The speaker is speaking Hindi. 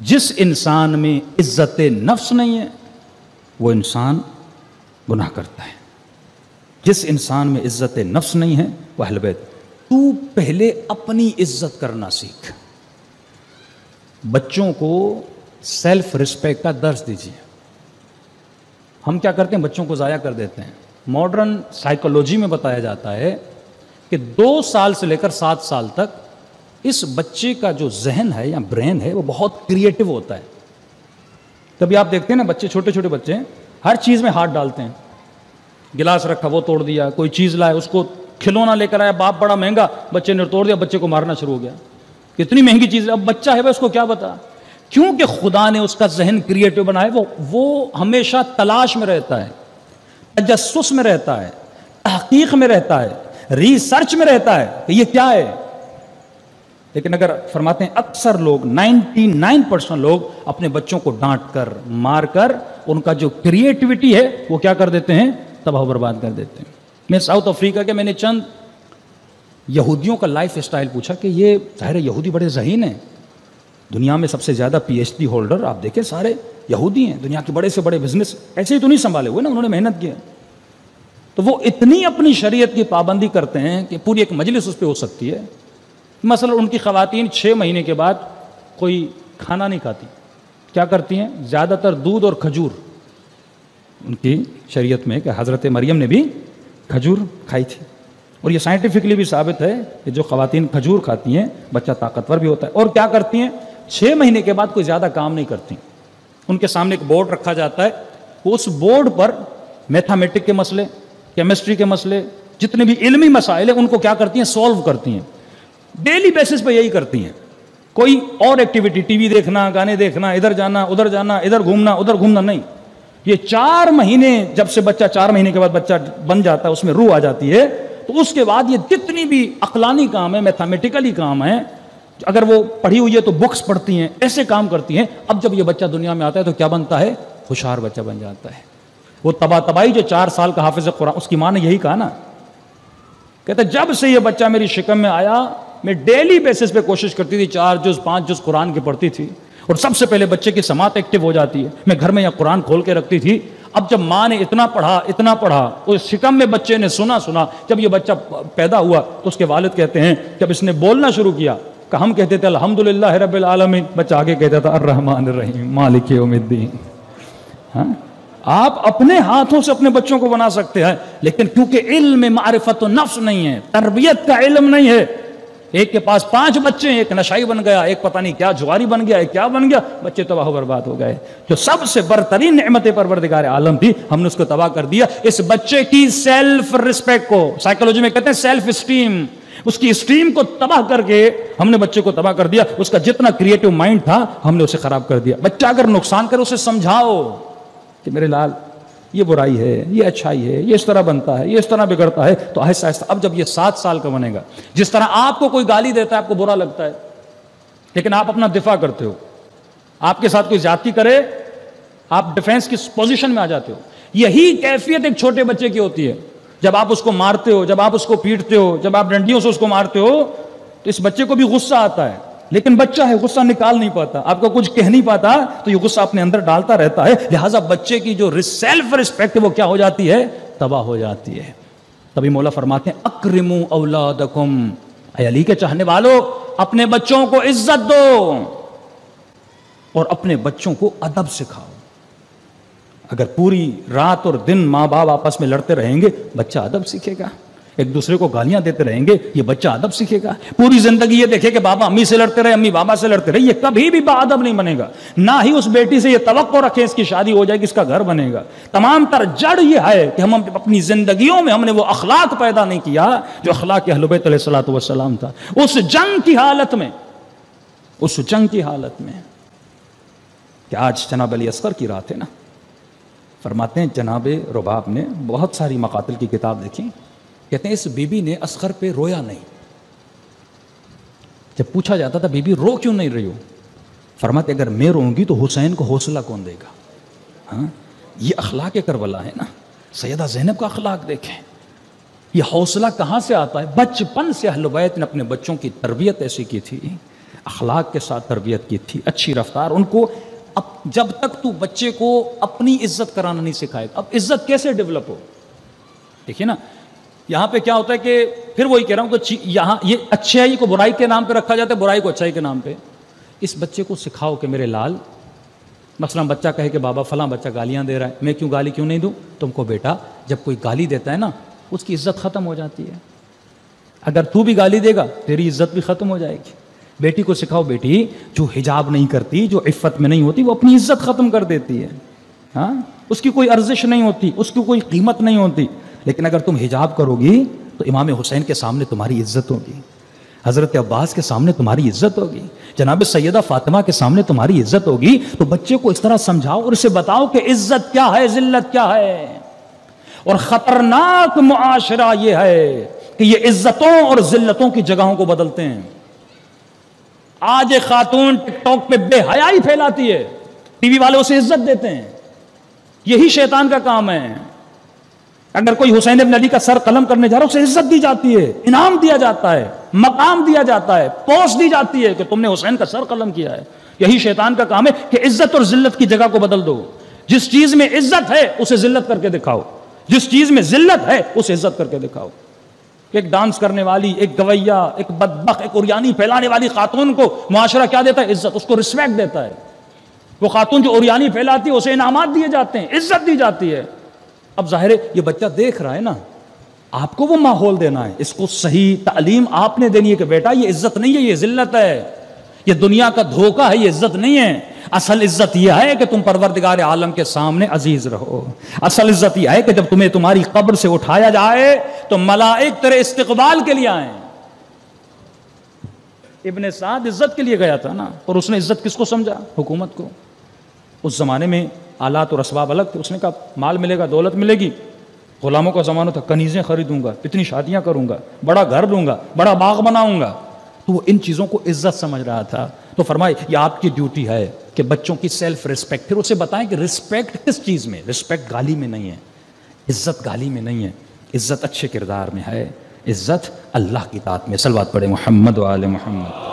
जिस इंसान में इज़्ज़त नफ्स नहीं है, वो इंसान गुनाह करता है। जिस इंसान में इज़्ज़त नफ्स नहीं है वह हलबैत तू पहले अपनी इज़्ज़त करना सीख। बच्चों को सेल्फ रिस्पेक्ट का दर्ज दीजिए। हम क्या करते हैं? बच्चों को ज़ाया कर देते हैं। मॉडर्न साइकोलॉजी में बताया जाता है कि दो साल से लेकर सात साल तक इस बच्चे का जो जहन है या ब्रेन है, वो बहुत क्रिएटिव होता है। कभी आप देखते हैं ना बच्चे छोटे छोटे बच्चे, हर चीज़ में हाथ डालते हैं। गिलास रखा, वो तोड़ दिया, कोई चीज़ लाए उसको खिलौना लेकर आया, बाप बड़ा महँगा, बच्चे ने तोड़ दिया, बच्चे को मारना शुरू हो गया। कितनी महँगी चीज़, अब बच्चा है वह उसको क्या बता क्योंकि खुदा ने उसका जहन क्रिएटिव बनाया, वो वो हमेशा तलाश में रहता है तजस्स में रहता है, तहकीक में रहता है रिसर्च में रहता है कि ये क्या है? लेकिन अगर फरमाते हैं, अक्सर लोग 99 परसेंट लोग अपने बच्चों को डांट कर मार कर उनका जो क्रिएटिविटी है, वो क्या कर देते हैं, तबाह बर्बाद कर देते हैं। मैं साउथ अफ्रीका के, मैंने चंद यहूदियों का लाइफ स्टाइल पूछा कि ये ज़ाहिर यहूदी बड़े जहीन हैं। दुनिया में सबसे ज़्यादा पीएचडी होल्डर, आप देखें, सारे यहूदी हैं। दुनिया के बड़े से बड़े बिज़नेस, ऐसे ही तो नहीं संभाले हुए ना, उन्होंने मेहनत की तो वो इतनी अपनी शरीयत की पाबंदी करते हैं कि पूरी एक मजलिस उस पर हो सकती है। मसल उनकी खातन छः महीने के बाद कोई खाना नहीं खाती। क्या करती हैं? ज़्यादातर दूध और खजूर। उनकी शरीयत में कि हज़रत मरियम ने भी खजूर खाई थी। और ये साइंटिफिकली भी साबित है कि जो खातन खजूर खाती हैं, बच्चा ताकतवर भी होता है। और क्या करती हैं? छः महीने के बाद कोई ज़्यादा काम नहीं करती। उनके सामने एक बोर्ड रखा जाता है। उस बोर्ड पर मैथामेटिक के मसले, केमिस्ट्री के मसले, जितने भी इलमी मसाइल हैं, उनको क्या करती हैं? सॉल्व करती हैं। डेली बेसिस पे यही करती हैं। कोई और एक्टिविटी, टीवी देखना, गाने देखना, इधर जाना, उधर जाना, इधर घूमना, उधर घूमना नहीं। ये चार महीने, जब से बच्चा चार महीने के बाद बच्चा बन जाता है, उसमें रूह आ जाती है तो उसके बाद ये जितनी भी अकलानी काम है मैथमेटिकली काम है, अगर वो पढ़ी हुई है तो बुक्स पढ़ती हैं, ऐसे काम करती हैं, अब जब ये बच्चा दुनिया में आता है तो क्या बनता है? होशियार बच्चा बन जाता है। वो तबा तबाही जो चार साल का हाफिज कुरान, उसकी माँ ने यही कहा ना, कहते जब से ये बच्चा मेरी शिकम में आया मैं डेली बेसिस पे कोशिश करती थी, चार जुज, पाँच जुज कुरान की पढ़ती थी। और सबसे पहले बच्चे की समात एक्टिव हो जाती है। मैं घर में यहाँ कुरान खोल के रखती थी। अब जब माँ ने इतना पढ़ा इतना पढ़ा उस शिकम में बच्चे ने सुना सुना। जब ये बच्चा पैदा हुआ तो उसके वालिद कहते हैं, जब इसने बोलना शुरू किया कि हम कहते थे, अल्हम्दुलिल्लाह रब्बिल बच्चा आगे कहता था अर्रहमान रहीम मालिक यौमिद्दीन। हाँ? आप अपने हाथों से अपने बच्चों को बना सकते हैं, लेकिन क्योंकि इल्म मारिफत नफ्स नहीं है, तरबियत का इल्म नहीं है एक के पास पाँच बच्चे, एक नशाई बन गया, एक पता नहीं क्या जुआरी बन गया, एक क्या बन गया, बच्चे तबाह बर्बाद हो गए। जो सबसे बरतरीन नमत परवरदिगार आलम थी, हमने उसको तबाह कर दिया। इस बच्चे की सेल्फ रिस्पेक्ट को साइकोलॉजी में कहते हैं सेल्फ स्टीम उसकी स्ट्रीम को तबाह करके हमने बच्चे को तबाह कर दिया। उसका जितना क्रिएटिव माइंड था, हमने उसे खराब कर दिया। बच्चा अगर नुकसान करे, उसे समझाओ कि मेरे लाल ये बुराई है, ये अच्छाई है, ये इस तरह बनता है, ये इस तरह बिगड़ता है तो आहिस्ता आहिस्ता, अब जब ये सात साल का बनेगा, जिस तरह आपको कोई गाली देता है, आपको बुरा लगता है, लेकिन आप अपना दिफा करते हो। आपके साथ कोई जाति करे, आप डिफेंस की पोजीशन में आ जाते हो। यही कैफियत एक छोटे बच्चे की होती है। जब आप उसको मारते हो, जब आप उसको पीटते हो, जब आप डंडियों से उसको मारते हो तो इस बच्चे को भी गुस्सा आता है। लेकिन बच्चा है, गुस्सा निकाल नहीं पाता। आपको कुछ कह नहीं पाता तो ये गुस्सा अपने अंदर डालता रहता है। लिहाजा बच्चे की जो सेल्फ रिस्पेक्ट वो क्या हो जाती है? तबाह हो जाती है। तभी मौला फरमाते हैं, अक्रिमु औलादकुम। अली के चाहने वालों, अपने बच्चों को इज़्ज़त दो और अपने बच्चों को अदब सिखाओ। अगर पूरी रात और दिन माँ बाप आपस में लड़ते रहेंगे, बच्चा अदब सीखेगा। एक दूसरे को गालियाँ देते रहेंगे, ये बच्चा अदब सीखेगा। पूरी ज़िंदगी ये देखे कि बाबा अम्मी से लड़ते रहे, अम्मी बाबा से लड़ते रहे, ये कभी भी बादब नहीं बनेगा। ना ही उस बेटी से ये तो रखे, इसकी शादी हो जाएगी, इसका घर बनेगा। तमाम तर जड़ ये है कि हम अपनी जिंदगियों में हमने वो अखलाक पैदा नहीं किया, जो अखलाक हलबैत सलाम था। उस जंग की हालत में, उस जंग की हालत में क्या आज जनाब अली असगर की रात है ना? फरमाते हैं, जनाब रुबाब ने बहुत सारी मकातल की किताब देखी। कहते हैं, इस बीबी ने असगर पे रोया नहीं। जब पूछा जाता था, बीबी, रो क्यों नहीं रही हो? फरमाते, अगर मैं रोऊँगी तो हुसैन को हौसला कौन देगा? हाँ? ये अखलाक करबला है ना? सैदा जैनब का अखलाक देखें। ये हौसला कहाँ से आता है? बचपन से अहलबैत ने अपने बच्चों की तरबियत ऐसी की थी, अखलाक के साथ तरबियत की थी, अच्छी रफ्तार। उनको अब जब तक तू बच्चे को अपनी इज़्ज़त कराना नहीं सिखाएगा, अब इज़्ज़त कैसे डेवलप हो? देखिए ना यहाँ पे क्या होता है कि फिर वही कह रहा हूँ कि यहाँ ये अच्छाई को बुराई के नाम पे रखा जाता है, बुराई को अच्छाई के नाम पे। इस बच्चे को सिखाओ कि मेरे लाल मसला बच्चा कहे कि बाबा फला बच्चा गालियाँ दे रहा है। मैं क्यों गाली क्यों नहीं दूँ? तुमको बेटा, जब कोई गाली देता है ना, उसकी इज़्ज़त खत्म हो जाती है। अगर तू भी गाली देगा, तेरी इज़्ज़त भी खत्म हो जाएगी। बेटी को सिखाओ, बेटी, जो हिजाब नहीं करती, जो इफ़्फ़त में नहीं होती, वो अपनी इज़्ज़त खत्म कर देती है। हाँ? उसकी कोई अर्जिश नहीं होती, उसकी कोई कीमत नहीं होती। लेकिन अगर तुम हिजाब करोगी तो इमाम हुसैन के सामने तुम्हारी इज़्ज़त होगी। हज़रत अब्बास के सामने तुम्हारी इज़्ज़त होगी। जनाब सैदा फातिमा के सामने तुम्हारी इज़्ज़त होगी। तो बच्चे को इस तरह समझाओ और इसे बताओ कि इज़्ज़त क्या है, जिल्लत क्या है। और ख़तरनाक मुआशरा ये है कि ये इज्जतों और जिल्लतों की जगहों को बदलते हैं। आज एक खातून टिकटॉक पे बेहयाई फैलाती है। टीवी वाले उसे इज़्ज़त देते हैं। यही शैतान का काम है। अगर कोई हुसैन इब्न अली का सर कलम करने जा रहा है, उसे इज़्ज़त दी जाती है, इनाम दिया जाता है, मकाम दिया जाता है, पोस्ट दी जाती है कि तुमने हुसैन का सर कलम किया है। यही शैतान का काम है कि इज़्ज़त और जिल्लत की जगह को बदल दो। जिस चीज़ में इज़्ज़त है, उसे जिल्लत करके दिखाओ। जिस चीज़ में जिल्लत है, उसे इज़्ज़त करके दिखाओ। एक डांस करने वाली, एक गवैया, एक बदबक एक उरियानी फैलाने वाली खातून को मुआशरा क्या देता है? इज़्ज़त, उसको रिस्पेक्ट देता है। वो खातून जो उरियानी फैलाती है, उसे इनाम दिए जाते हैं, इज़्ज़त दी जाती है। अब ज़ाहिर है, ये बच्चा देख रहा है ना, आपको वो माहौल देना है। इसको सही तालीम आपने देनी है कि बेटा, ये इज़्ज़त नहीं है, ये जिल्लत है। ये दुनिया का धोखा है, ये इज़्ज़त नहीं है। असल इज़्ज़त यह है कि तुम परवरदिगार आलम के सामने अज़ीज़ रहो। असल इज़्ज़त यह है कि जब तुम्हें तुम्हारी कब्र से उठाया जाए तो मलाइक तेरे इस्तकबाल के लिए आए। इबन साद इज़्ज़त के लिए गया था ना और उसने इज़्ज़त किसको समझा? हुकूमत को। उस जमाने में आलात और इसबाब अलग थे। उसने कहा, माल मिलेगा, दौलत मिलेगी। गुलामों का ज़माना था, कनीज़ें खरीदूँगा, इतनी शादियाँ करूँगा, बड़ा घर लूँगा, बड़ा बाग बनाऊँगा। तो वो इन चीज़ों को इज़्ज़त समझ रहा था। तो फरमाए, ये आपकी ड्यूटी है कि बच्चों की सेल्फ रिस्पेक्ट फिर उसे बताएँ कि रिस्पेक्ट किस चीज़ में? रिस्पेक्ट गाली में नहीं है। इज़्ज़त गाली में नहीं है। इज़्ज़त अच्छे किरदार में है। इज़्ज़त अल्लाह की तात में सलवात पड़े मोहम्मद वाले मोहम्मद।